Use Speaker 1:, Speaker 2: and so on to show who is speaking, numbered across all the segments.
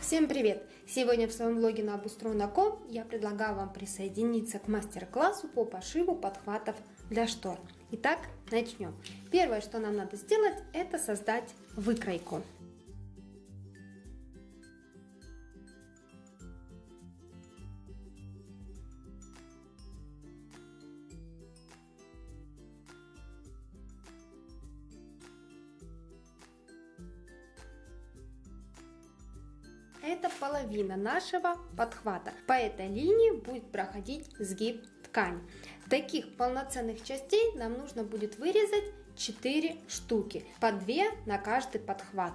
Speaker 1: Всем привет! Сегодня в своем блоге на обустроено.ком я предлагаю вам присоединиться к мастер-классу по пошиву подхватов для штор. Итак, начнем. Первое, что нам надо сделать, это создать выкройку. Это половина нашего подхвата. По этой линии будет проходить сгиб ткани. Таких полноценных частей нам нужно будет вырезать 4 штуки, по 2 на каждый подхват.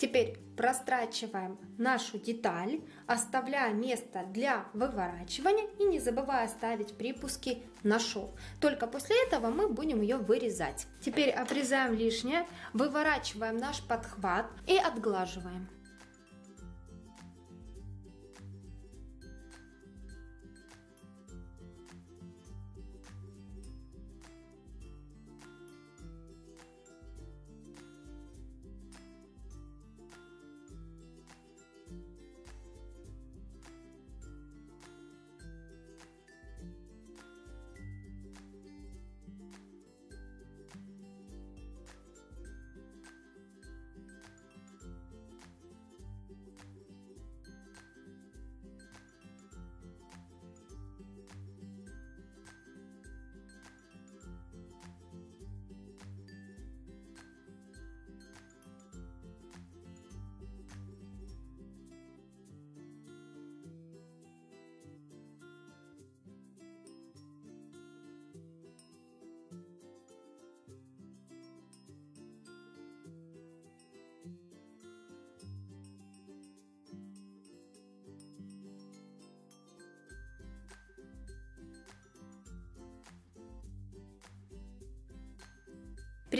Speaker 1: Теперь прострачиваем нашу деталь, оставляя место для выворачивания и не забывая ставить припуски на шов. Только после этого мы будем ее вырезать. Теперь обрезаем лишнее, выворачиваем наш подхват и отглаживаем.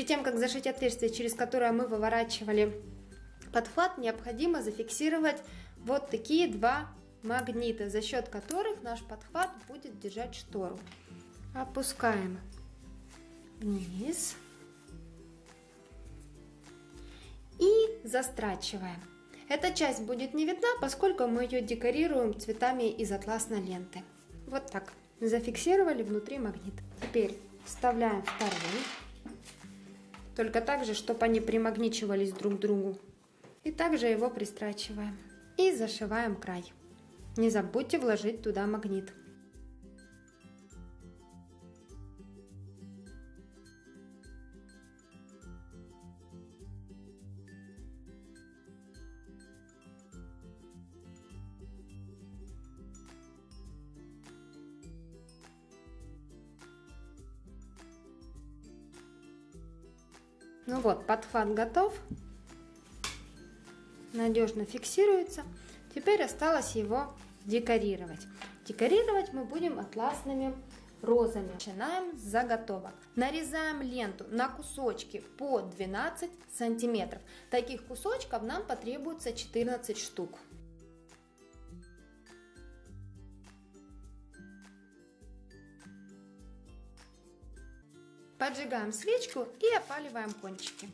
Speaker 1: Перед тем, как зашить отверстие, через которое мы выворачивали подхват, необходимо зафиксировать вот такие два магнита, за счет которых наш подхват будет держать штору. Опускаем вниз и застрачиваем. Эта часть будет не видна, поскольку мы ее декорируем цветами из атласной ленты. Вот так. Зафиксировали внутри магнит. Теперь вставляем второй только так же, чтобы они примагничивались друг к другу. И также его пристрачиваем. И зашиваем край. Не забудьте вложить туда магнит. Ну вот, подхват готов. Надежно фиксируется. Теперь осталось его декорировать. Декорировать мы будем атласными розами. Начинаем с заготовок. Нарезаем ленту на кусочки по 12 сантиметров. Таких кусочков нам потребуется 14 штук. Поджигаем свечку и опаливаем кончики.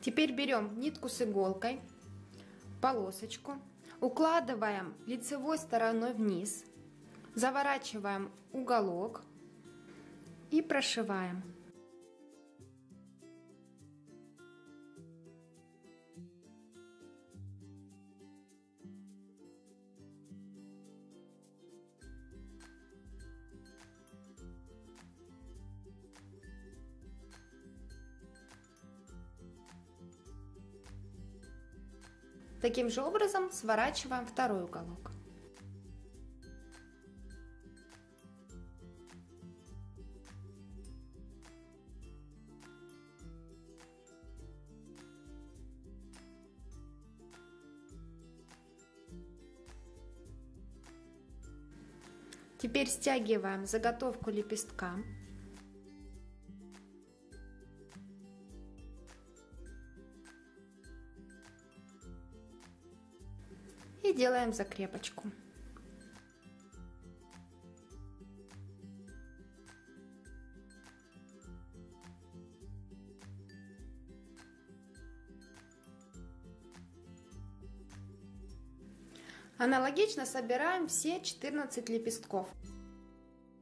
Speaker 1: Теперь берем нитку с иголкой, полосочку, укладываем лицевой стороной вниз, заворачиваем уголок и прошиваем. Таким же образом сворачиваем второй уголок. Теперь стягиваем заготовку лепестка. Делаем закрепочку. Аналогично собираем все 14 лепестков.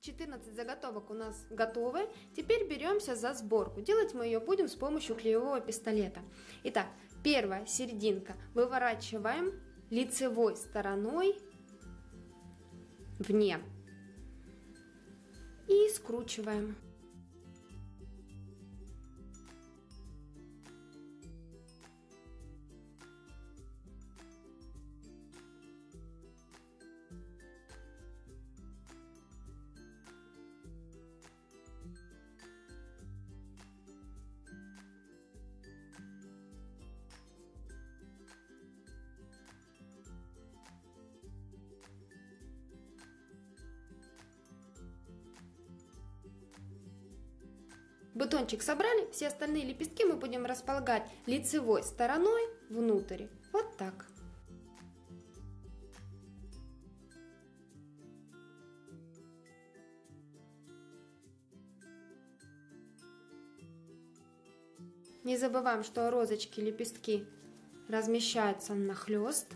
Speaker 1: 14 заготовок у нас готовы. Теперь беремся за сборку. Делать мы ее будем с помощью клеевого пистолета. Итак, первая серединка выворачиваем лицевой стороной вне и скручиваем. Бутончик собрали, все остальные лепестки мы будем располагать лицевой стороной внутрь. Вот так. Не забываем, что розочки, лепестки размещаются на хлест.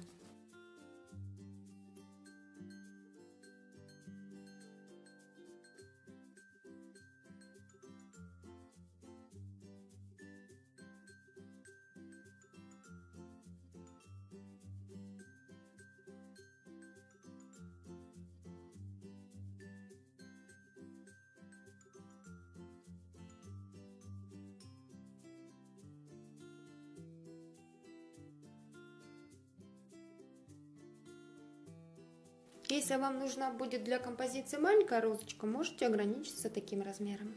Speaker 1: Если вам нужна будет для композиции маленькая розочка, можете ограничиться таким размером.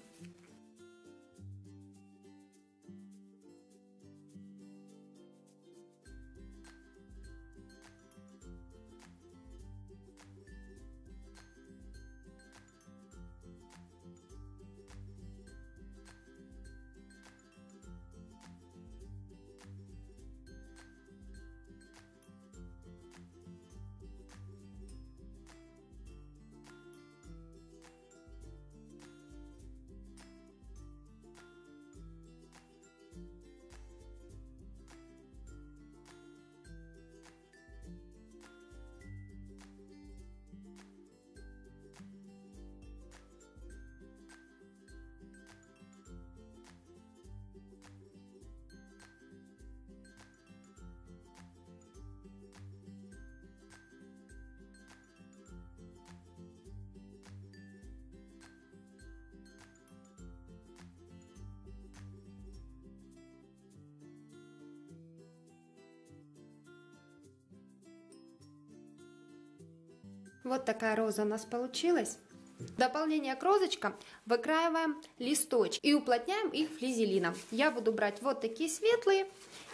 Speaker 1: Вот такая роза у нас получилась. В дополнение к розочкам выкраиваем листочки и уплотняем их флизелином. Я буду брать вот такие светлые,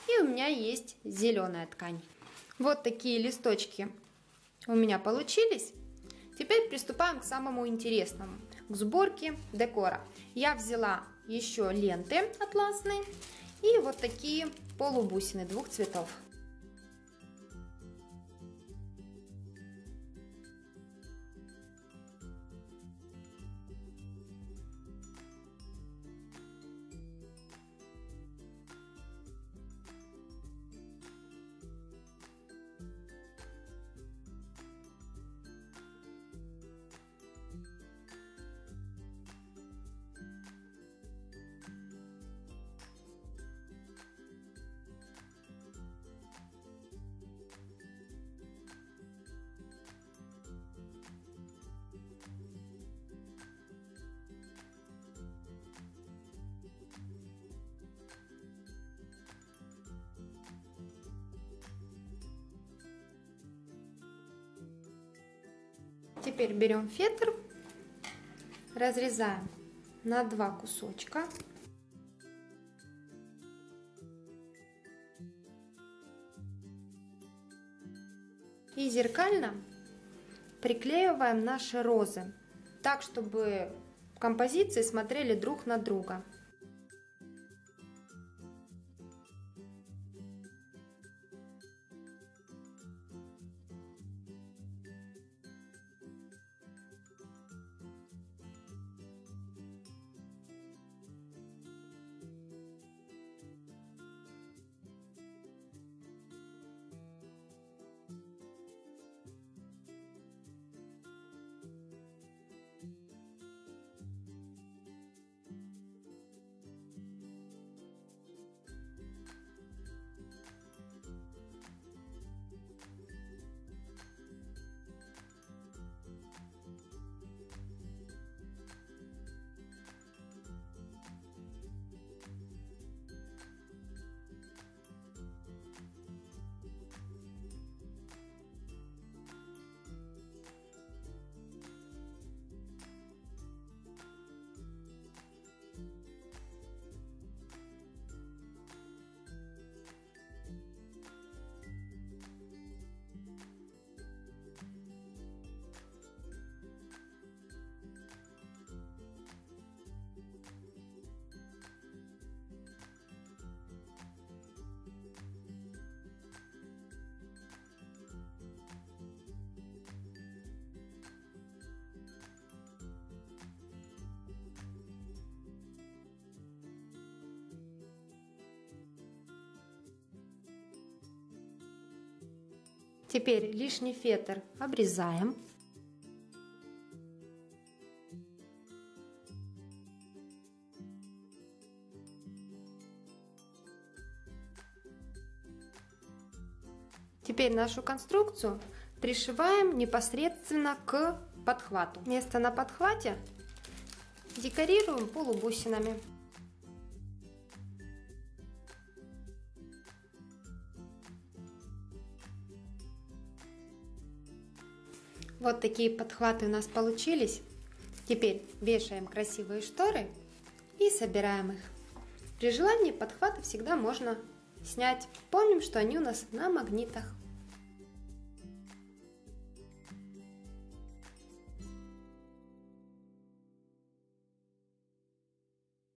Speaker 1: и у меня есть зеленая ткань. Вот такие листочки у меня получились. Теперь приступаем к самому интересному, к сборке декора. Я взяла еще ленты атласные и вот такие полубусины двух цветов. Теперь берем фетр, разрезаем на два кусочка. И зеркально приклеиваем наши розы так, чтобы композиции смотрели друг на друга. Теперь лишний фетр обрезаем. Теперь нашу конструкцию пришиваем непосредственно к подхвату. Место на подхвате декорируем полубусинами. Вот такие подхваты у нас получились. Теперь вешаем красивые шторы и собираем их. При желании подхваты всегда можно снять. Помним, что они у нас на магнитах.